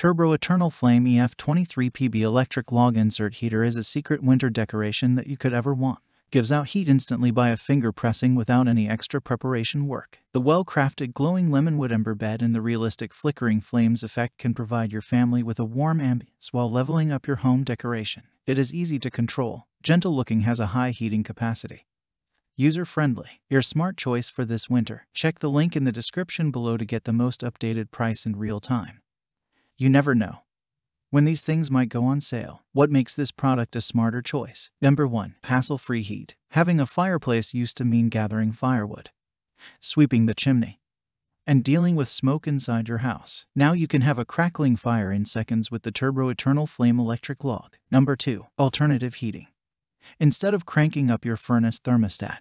Turbro Eternal Flame EF23PB electric log insert heater is a secret winter decoration that you could ever want. Gives out heat instantly by a finger pressing without any extra preparation work. The well crafted glowing lemon wood ember bed and the realistic flickering flames effect can provide your family with a warm ambience while leveling up your home decoration. It is easy to control, gentle looking, has a high heating capacity. User friendly. Your smart choice for this winter. Check the link in the description below to get the most updated price in real time. You never know when these things might go on sale. What makes this product a smarter choice? Number 1. Hassle free heat. Having a fireplace used to mean gathering firewood, sweeping the chimney, and dealing with smoke inside your house. Now you can have a crackling fire in seconds with the Turbro Eternal Flame electric log. Number 2. Alternative heating. Instead of cranking up your furnace thermostat,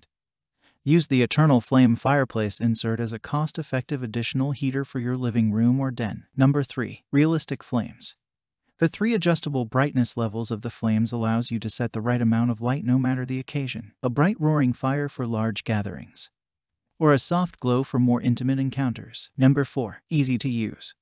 Use the Eternal Flame fireplace insert as a cost-effective additional heater for your living room or den. Number 3. Realistic Flames. The three adjustable brightness levels of the flames allows you to set the right amount of light no matter the occasion. A bright roaring fire for large gatherings. Or a soft glow for more intimate encounters. Number 4. Easy to use.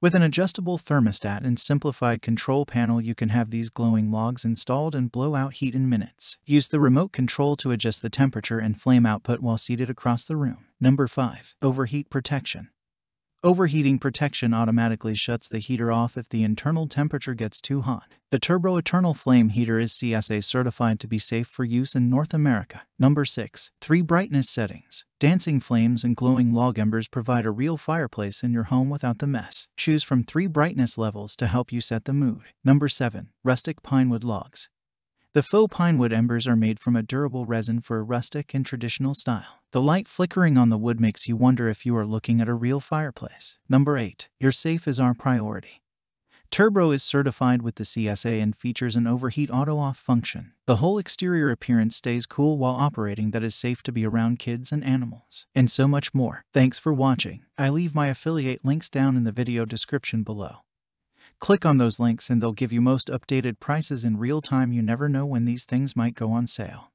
With an adjustable thermostat and simplified control panel, you can have these glowing logs installed and blow out heat in minutes. Use the remote control to adjust the temperature and flame output while seated across the room. Number 5. Overheat Protection. Overheating protection automatically shuts the heater off if the internal temperature gets too hot. The Turbro Eternal Flame heater is CSA certified to be safe for use in North America. Number 6. 3 Brightness Settings. Dancing flames and glowing log embers provide a real fireplace in your home without the mess. Choose from 3 brightness levels to help you set the mood. Number 7. Rustic Pinewood Logs. The faux pinewood embers are made from a durable resin for a rustic and traditional style. The light flickering on the wood makes you wonder if you are looking at a real fireplace. Number 8. Your safe is our priority. Turbro is certified with the CSA and features an overheat auto-off function. The whole exterior appearance stays cool while operating that is safe to be around kids and animals. And so much more. Thanks for watching. I leave my affiliate links down in the video description below. Click on those links and they'll give you most updated prices in real time. You never know when these things might go on sale.